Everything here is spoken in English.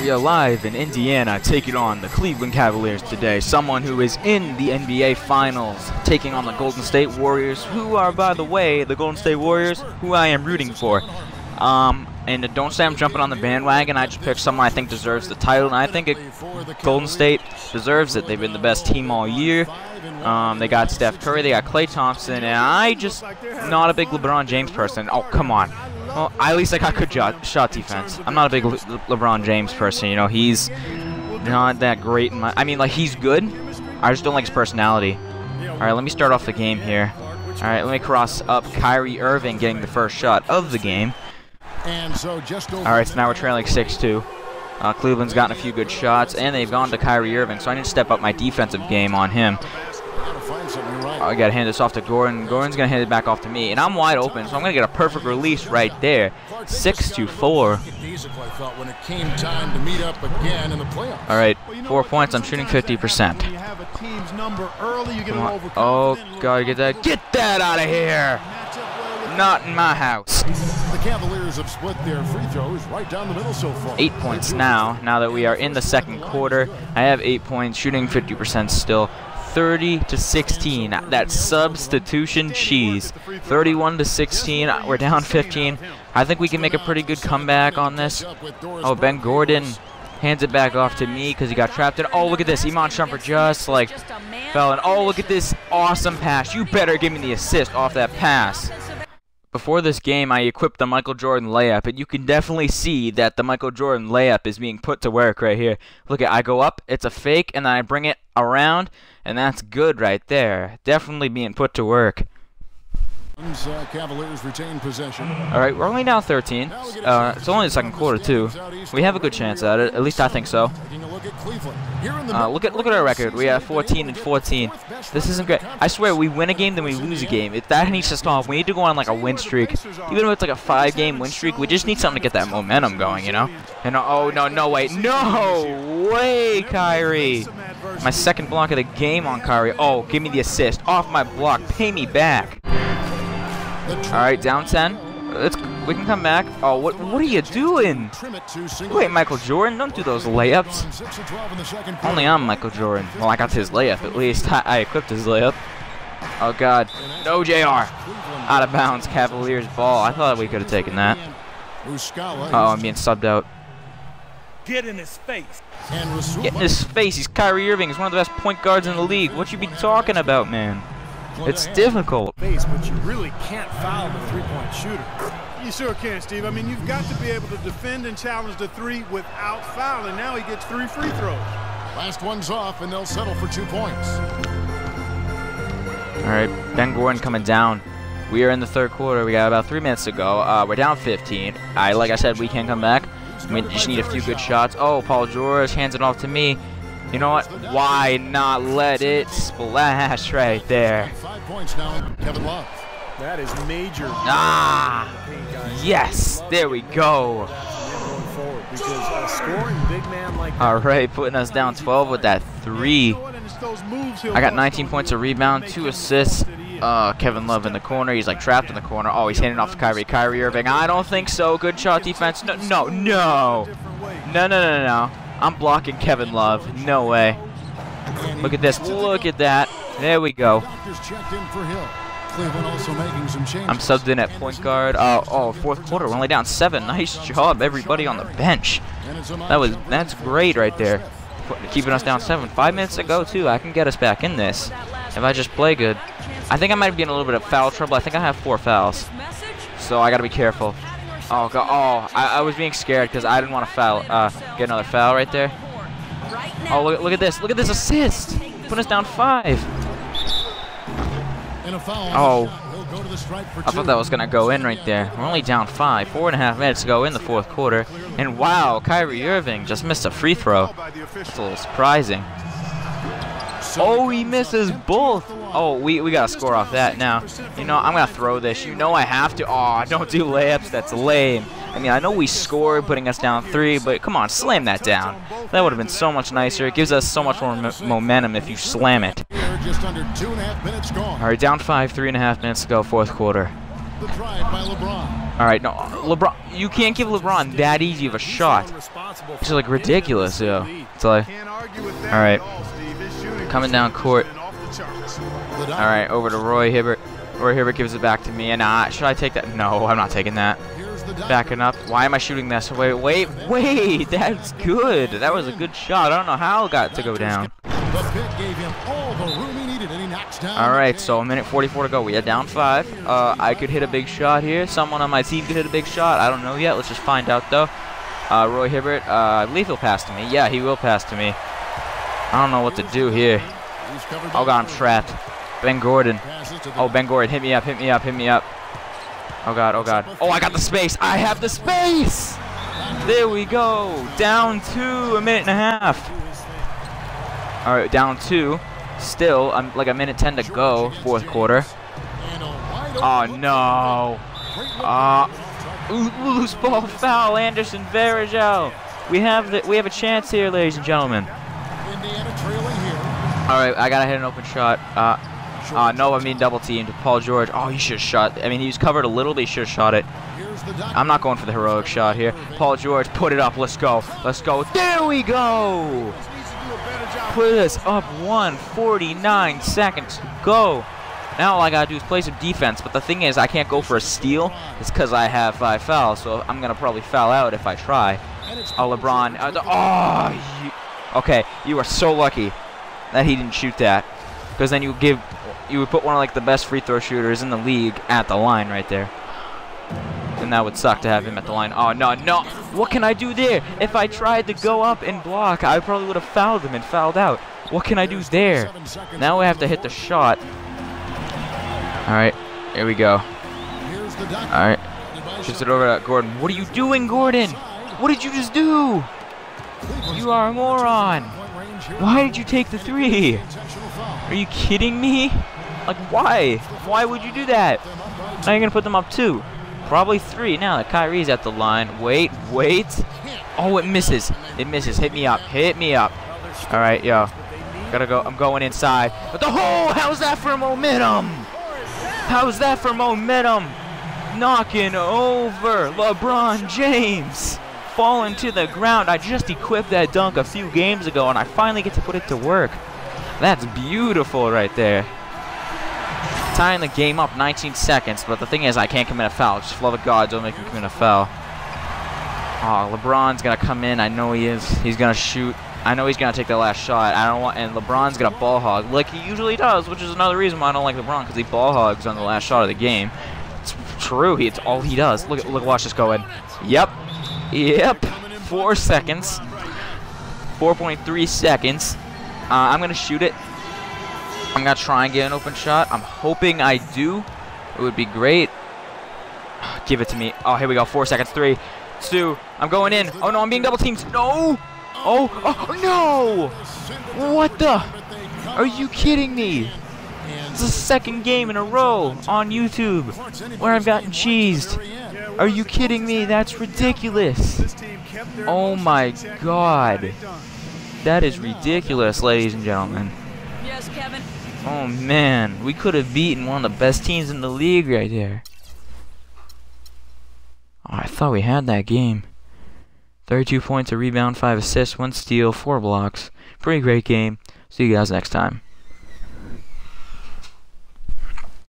We are live in Indiana taking on the Cleveland Cavaliers today. Someone who is in the NBA Finals taking on the Golden State Warriors, who are, by the way, the Golden State Warriors, who I am rooting for. Um, and don't say I'm jumping on the bandwagon. I just picked someone I think deserves the title, and I think it, Golden State deserves it. They've been the best team all year. Um, they got Steph Curry, they got Klay Thompson, and I just not a big LeBron James person. Oh, come on. Well, at least I got good shot, shot defense. I'm not a big Le LeBron James person. You know, he's not that great. In my, I mean, like he's good. I just don't like his personality. All right, let me start off the game here. All right, let me cross up Kyrie Irving getting the first shot of the game. All right, so now we're trailing 6-2. Uh, Cleveland's gotten a few good shots, and they've gone to Kyrie Irving, so I need to step up my defensive game on him. Oh, I gotta hand this off to Gordon. Gordon's gonna hand it back off to me, and I'm wide open, so I'm gonna get a perfect release right there. Six to four. All right, four points. I'm shooting 50 percent. Oh God, get that, get that out of here! Not in my house. Cavaliers have split their free throws right down the middle so far. Eight points now. Now that we are in the second quarter, I have eight points, shooting 50% still. 30 to 16. That substitution cheese. 31 to 16. We're down 15. I think we can make a pretty good comeback on this. Oh, Ben Gordon hands it back off to me because he got trapped in. Oh, look at this. Iman Shumpert just like fell in. Oh, look at this awesome pass. You better give me the assist off that pass. Before this game, I equipped the Michael Jordan layup, and you can definitely see that the Michael Jordan layup is being put to work right here. Look at, I go up, it's a fake, and then I bring it around, and that's good right there. Definitely being put to work. Uh, Cavaliers retain possession. All right, we're only down 13. Uh, it's only the second quarter too. We have a good chance at it. At least I think so. Uh, look at look at our record. We have 14 and 14. This isn't great. I swear, we win a game, then we lose a game. If that needs to stop. We need to go on like a win streak. Even if it's like a five-game win streak, we just need something to get that momentum going, you know? And oh no, no way, no way, Kyrie. My second block of the game on Kyrie. Oh, give me the assist. Off my block. Pay me back. All right, down 10. Let's we can come back. Oh, what what are you doing? Wait, Michael Jordan, don't do those layups. Only I'm Michael Jordan. Well, I got his layup at least. I, I equipped his layup. Oh God, no Jr. Out of bounds, Cavaliers ball. I thought we could have taken that. Oh, I'm being subbed out. Get in his face. Get in his face. He's Kyrie Irving. He's one of the best point guards in the league. What you be talking about, man? It's difficult. Base, but you really can't foul the three-point shooter. You sure can, Steve. I mean, you've got to be able to defend and challenge the three without fouling. Now he gets three free throws. Last one's off, and they'll settle for two points. All right, Ben Gordon coming down. We are in the third quarter. We got about three minutes to go. Uh, we're down 15. I, like I said, we can come back. We just need a few good shots. Oh, Paul George hands it off to me. You know what? Why not let it splash right there? Five points now, Kevin Love. That is major. Ah, yes, there we go. All right, putting us down 12 with that three. I got 19 points of rebound, two assists. Uh, Kevin Love in the corner. He's like trapped in the corner. Oh, he's handing off to Kyrie. Kyrie Irving. I don't think so. Good shot defense. No, no, no. No, no, no, no. I'm blocking Kevin Love. No way. Look at this. Look at that. There we go. I'm subbed in at point guard. Oh, oh, fourth quarter. We're only down seven. Nice job, everybody on the bench. That was that's great right there. Keeping us down seven. Five minutes to go too. I can get us back in this if I just play good. I think I might be in a little bit of foul trouble. I think I have four fouls, so I got to be careful. Oh god! Oh, I, I was being scared because I didn't want to foul. Uh, get another foul right there. Oh, look, look at this! Look at this assist! Put us down five. Oh, I thought that was gonna go in right there. We're only down five. Four and a half minutes to go in the fourth quarter, and wow, Kyrie Irving just missed a free throw. It's a little surprising. Oh, he misses both. Oh, we, we got to score off that now. You know, I'm going to throw this. You know I have to. Oh, don't do layups. That's lame. I mean, I know we scored, putting us down three, but come on, slam that down. That would have been so much nicer. It gives us so much more momentum if you slam it. All right, down five, three and a half minutes to go, fourth quarter. All right, no, LeBron, you can't give LeBron that easy of a shot. It's like ridiculous, yo. It's like, All right. Coming down court. Off the charts. All right, over to Roy Hibbert. Roy Hibbert gives it back to me, and uh, should I take that? No, I'm not taking that. Here's the dagger. Backing up. Why am I shooting this? Wait, wait, wait. That's good. That was a good shot. I don't know how it got to go down. The pit gave him all the room he needed, and he knocks down. All the right, so a minute 44 to go. We are down five. Uh, I could hit a big shot here. Someone on my team could hit a big shot. I don't know yet. Let's just find out though. Uh, Roy Hibbert, uh, I believe he'll pass to me. Yeah, he will pass to me. I don't know what to do here. Oh god, I'm trapped. Ben Gordon. Passes to the Oh, Ben Gordon, hit me up, hit me up, hit me up. Oh god, oh god. Oh, I got the space. I have the space. There we go. Down two, a minute and a half. All right, down two. Still, I'm like a minute ten to go, fourth quarter. And a wide Oh no. Uh, Loo- loose ball foul, Anderson Varejao. We have the, we have a chance here, ladies and gentlemen. Indiana trailing here. All right, I gotta hit an open shot. Uh, uh, no, I mean double teamed. Paul George. Oh, he should have shot. I mean, he was covered a little, but he should have shot it. Here's the dagger. I'm not going for the heroic shot here. Paul George, put it up. Let's go. Let's go. There we go. Needs to do a better job. Put us up 149 seconds go. Now all I gotta do is play some defense. But the thing is, I can't go for a steal. It's because I have five fouls, so I'm gonna probably foul out if I try. Oh, LeBron. Uh, oh, you, okay. You are so lucky that he didn't shoot that, because then you would give, you would put one of like the best free throw shooters in the league at the line right there, and that would suck to have him at the line. Oh no, no! What can I do there? If I tried to go up and block, I probably would have fouled him and fouled out. What can I do there? Now we have to hit the shot. All right, here we go. All right, shoots it over to Gordon. What are you doing, Gordon? What did you just do? You are a moron. Why did you take the three? Are you kidding me? Like, why? Why would you do that? Now you're gonna put them up two. Probably three. Now that Kyrie's at the line. Wait, wait. Oh, it misses. It misses. Hit me up. Hit me up. All right, yo. Gotta go. I'm going inside. But the hole. How's that for momentum? How's that for momentum? Knocking over LeBron James. Falling to the ground. I just equipped that dunk a few games ago, and I finally get to put it to work. That's beautiful right there. Tying the game up 19 seconds, but the thing is, I can't commit a foul. Just love of God, don't make me commit a foul. Oh, LeBron's gonna come in. I know he is. He's gonna shoot. I know he's gonna take the last shot. I don't want, and LeBron's gonna ball hog like he usually does, which is another reason why I don't like LeBron because he ball hogs on the last shot of the game. It's true. He, it's all he does. Look, look, watch this go in. Yep, yep. Four seconds. 4.3 seconds. Uh, I'm gonna shoot it. I'm gonna try and get an open shot. I'm hoping I do. It would be great. Give it to me. Oh, here we go. Four seconds. Three, two. I'm going in. Oh no, I'm being double teamed. No. Oh, oh no. What the? Are you kidding me? It's the second game in a row on YouTube where I've gotten cheesed. Are you kidding me? That's ridiculous. This team kept their Oh my in check and God. got it done. That is ridiculous, ladies and gentlemen. Yes, Kevin. Oh man, we could have beaten one of the best teams in the league right there. Oh, I thought we had that game. 32 points, a rebound, 5 assists, 1 steal, 4 blocks. Pretty great game. See you guys next time.